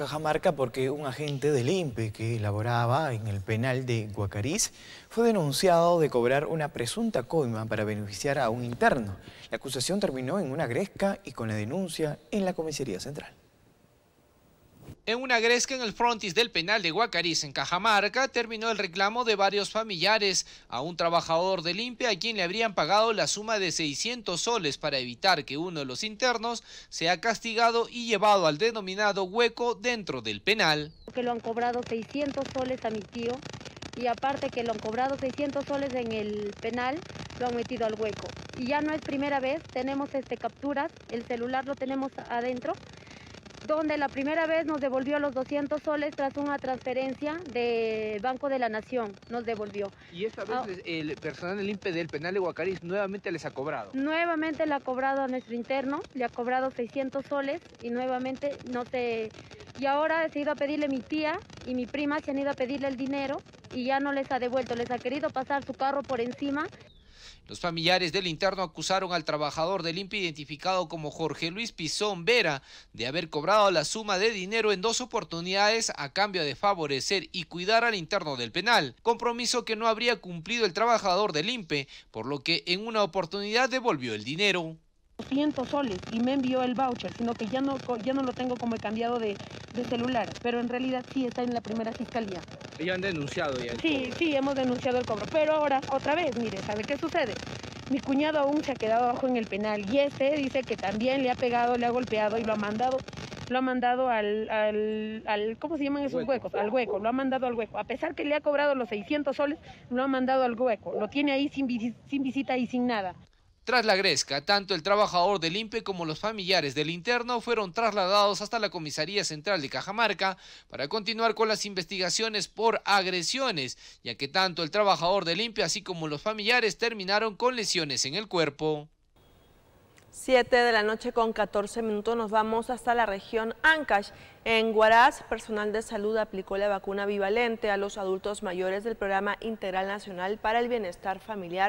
Cajamarca porque un agente del INPE que laboraba en el penal de Guacariz fue denunciado de cobrar una presunta coima para beneficiar a un interno. La acusación terminó en una gresca y con la denuncia en la comisaría central. En una gresca en el frontis del penal de Guacariz, en Cajamarca, terminó el reclamo de varios familiares a un trabajador del INPE a quien le habrían pagado la suma de 600 soles para evitar que uno de los internos sea castigado y llevado al denominado hueco dentro del penal. Que lo han cobrado 600 soles a mi tío y aparte que lo han cobrado 600 soles en el penal, lo han metido al hueco. Y ya no es primera vez, tenemos este capturas, el celular lo tenemos adentro donde la primera vez nos devolvió los 200 soles tras una transferencia del Banco de la Nación, nos devolvió. Y esta vez ah. el personal del INPE del penal de Guacariz nuevamente les ha cobrado. Nuevamente le ha cobrado a nuestro interno, le ha cobrado 600 soles y nuevamente no se... Y ahora he ido a pedirle mi tía y mi prima se han ido a pedirle el dinero y ya no les ha devuelto, les ha querido pasar su carro por encima los familiares del interno acusaron al trabajador del INPE identificado como Jorge Luis Pizón Vera de haber cobrado la suma de dinero en dos oportunidades a cambio de favorecer y cuidar al interno del penal, compromiso que no habría cumplido el trabajador del INPE, por lo que en una oportunidad devolvió el dinero. 200 soles y me envió el voucher, sino que ya no, ya no lo tengo como he cambiado de, de celular, pero en realidad sí está en la primera fiscalía. ¿Ya han denunciado ya? Sí, sí, hemos denunciado el cobro, pero ahora, otra vez, mire, ¿sabe qué sucede? Mi cuñado aún se ha quedado abajo en el penal y este dice que también le ha pegado, le ha golpeado y lo ha mandado lo ha mandado al, al, ¿cómo se llaman esos huecos? Al hueco, lo ha mandado al hueco. A pesar que le ha cobrado los 600 soles, lo ha mandado al hueco. Lo tiene ahí sin, sin visita y sin nada. Tras la gresca, tanto el trabajador del INPE como los familiares del interno fueron trasladados hasta la Comisaría Central de Cajamarca para continuar con las investigaciones por agresiones, ya que tanto el trabajador del INPE así como los familiares terminaron con lesiones en el cuerpo. 7 de la noche con 14 minutos nos vamos hasta la región Ancash. En Huaraz, personal de salud aplicó la vacuna bivalente a los adultos mayores del Programa Integral Nacional para el Bienestar Familiar